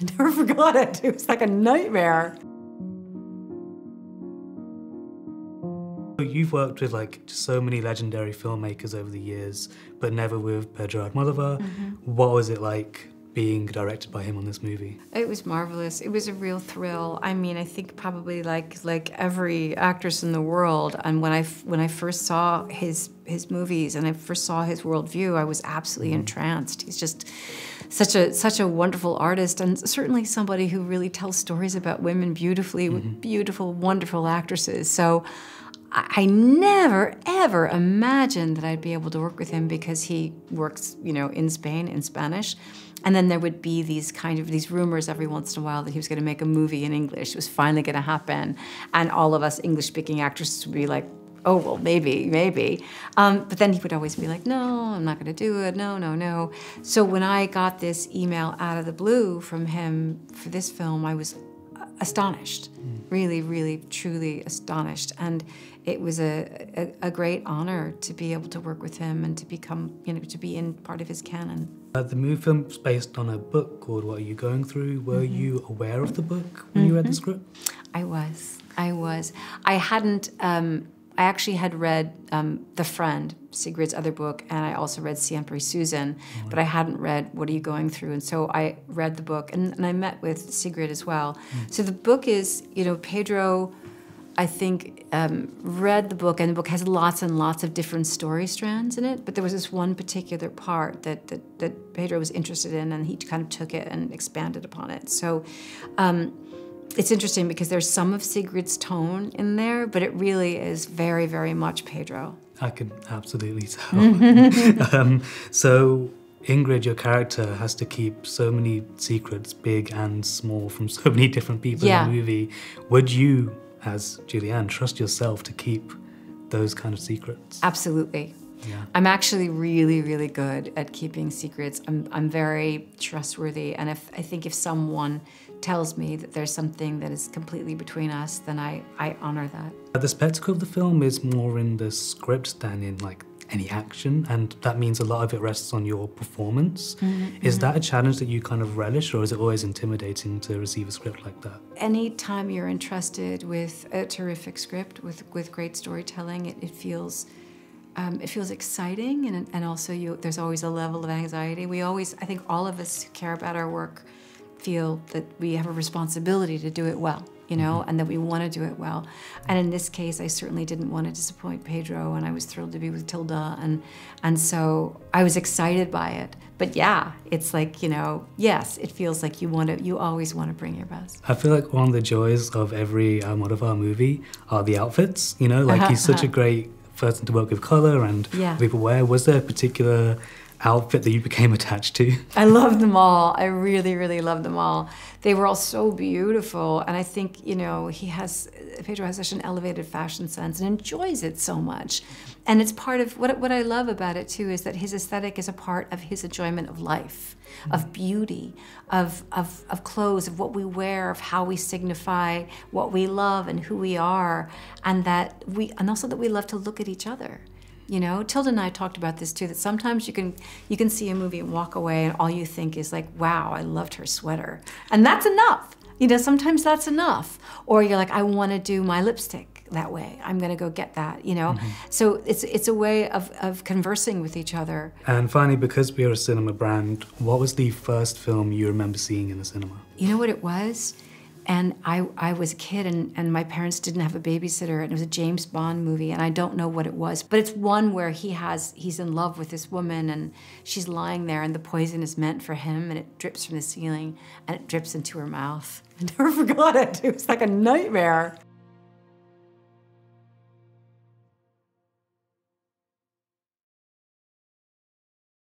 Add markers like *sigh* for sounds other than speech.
I never *laughs* forgot it. It was like a nightmare. You've worked with like so many legendary filmmakers over the years, but never with Pedro Almodovar. Mm-hmm. What was it like being directed by him on this movie? It was marvelous. It was a real thrill. I mean, I think probably like like every actress in the world. And when I when I first saw his his movies and I first saw his worldview, I was absolutely mm-hmm. entranced. He's just such a such a wonderful artist and certainly somebody who really tells stories about women beautifully mm-hmm. with beautiful, wonderful actresses. So. I never ever imagined that I'd be able to work with him because he works, you know, in Spain in Spanish. And then there would be these kind of these rumors every once in a while that he was going to make a movie in English. It was finally going to happen, and all of us English-speaking actresses would be like, "Oh well, maybe, maybe." Um, but then he would always be like, "No, I'm not going to do it. No, no, no." So when I got this email out of the blue from him for this film, I was astonished, mm. really, really, truly astonished. And it was a, a, a, great honor to be able to work with him and to become, you know, to be in part of his canon. Uh, the movie film is based on a book called What Are You Going Through? Were mm-hmm. you aware of the book when mm-hmm. you read the mm-hmm. script? I was. I was. I hadn't. Um, I actually had read um, The Friend, Sigrid's other book, and I also read Sempre Susan, but I hadn't read What Are You Going Through? And so I read the book, and, and I met with Sigrid as well. Mm. So the book is, you know, Pedro, I think, um, read the book, and the book has lots and lots of different story strands in it, but there was this one particular part that, that, that Pedro was interested in, and he kind of took it and expanded upon it. So, um, it's interesting because there's some of Sigrid's tone in there, but it really is very, very much Pedro. I can absolutely tell. *laughs* *laughs* um, so, Ingrid, your character, has to keep so many secrets, big and small, from so many different people yeah. in the movie. Would you, as Julianne, trust yourself to keep those kind of secrets? Absolutely. Yeah. I'm actually really, really good at keeping secrets. I'm, I'm very trustworthy, and if I think if someone tells me that there's something that is completely between us, then I, I honor that. The spectacle of the film is more in the script than in like any action, and that means a lot of it rests on your performance. Mm-hmm. Is that a challenge that you kind of relish, or is it always intimidating to receive a script like that? Anytime you're entrusted with a terrific script, with, with great storytelling, it, it feels um, it feels exciting, and, and also you, there's always a level of anxiety. We always, I think all of us who care about our work feel that we have a responsibility to do it well, you know, mm-hmm. and that we want to do it well. And in this case, I certainly didn't want to disappoint Pedro, and I was thrilled to be with Tilda, and and so I was excited by it. But yeah, it's like you know, yes, it feels like you want to, you always want to bring your best. I feel like one of the joys of every Almodovar movie are the outfits. You know, like he's such a *laughs* great person to work with color and yeah. people wear. Was there a particular outfit that you became attached to? *laughs* I love them all. I really, really love them all. They were all so beautiful, and I think you know he has Pedro has such an elevated fashion sense and enjoys it so much. And it's part of what what I love about it too is that his aesthetic is a part of his enjoyment of life, of mm-hmm. beauty, of of of clothes, of what we wear, of how we signify what we love and who we are, and that we and also that we love to look at each other. You know, Tilda and I talked about this too. That sometimes you can you can see a movie and walk away, and all you think is like, "Wow, I loved her sweater," and that's enough. You know, sometimes that's enough. Or you're like, "I want to do my lipstick that way. I'm going to go get that." You know, mm-hmm. so it's it's a way of of conversing with each other. And finally, because we are a cinema brand, what was the first film you remember seeing in the cinema? You know what it was? And I, I was a kid, and, and my parents didn't have a babysitter, and it was a James Bond movie, and I don't know what it was, but it's one where he has he's in love with this woman, and she's lying there, and the poison is meant for him, and it drips from the ceiling, and it drips into her mouth. *laughs* I never forgot it. It was like a nightmare.